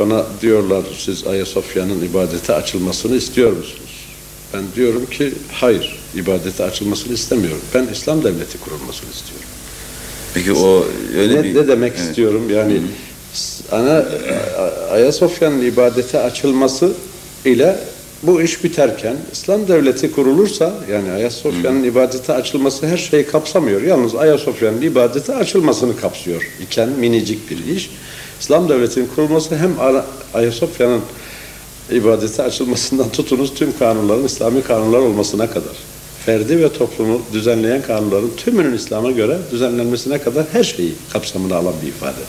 bana diyorlar siz Ayasofya'nın ibadete açılmasını istiyor musunuz? Ben diyorum ki hayır, ibadete açılmasını istemiyorum. Ben İslam devleti kurulmasını istiyorum. Peki o öyle ne, bir... ne demek Evet. istiyorum? Yani ana Ayasofya'nın ibadete açılması ile bu iş biterken İslam devleti kurulursa yani Ayasofya'nın ibadete açılması her şeyi kapsamıyor. Yalnız Ayasofya'nın ibadete açılmasını kapsıyor iken minicik bir iş. İslam devletinin kurulması hem Ayasofya'nın ibadete açılmasından tutunuz tüm kanunların İslami kanunlar olmasına kadar ferdi ve toplumu düzenleyen kanunların tümünün İslam'a göre düzenlenmesine kadar her şeyi kapsamına alan bir ifade.